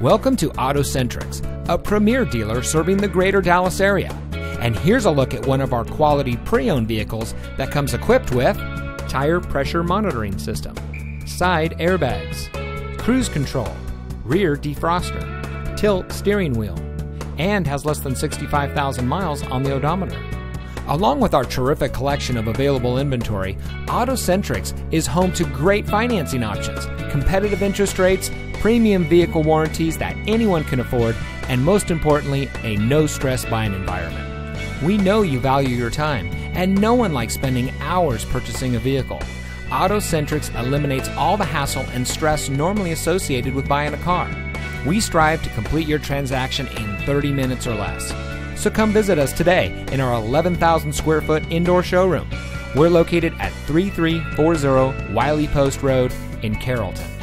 Welcome to AutoCentrix, a premier dealer serving the greater Dallas area. And here's a look at one of our quality pre owned vehicles that comes equipped with tire pressure monitoring system, side airbags, cruise control, rear defroster, tilt steering wheel, and has less than 65,000 miles on the odometer. Along with our terrific collection of available inventory, AutoCentrix is home to great financing options, competitive interest rates, premium vehicle warranties that anyone can afford, and most importantly, a no stress buying environment. We know you value your time, and no one likes spending hours purchasing a vehicle. AutoCentrix eliminates all the hassle and stress normally associated with buying a car. We strive to complete your transaction in 30 minutes or less. So come visit us today in our 11,000 square foot indoor showroom. We're located at 3340 Wiley Post Road in Carrollton.